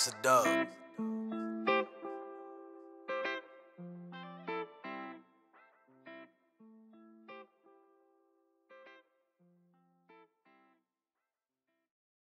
It's a dub.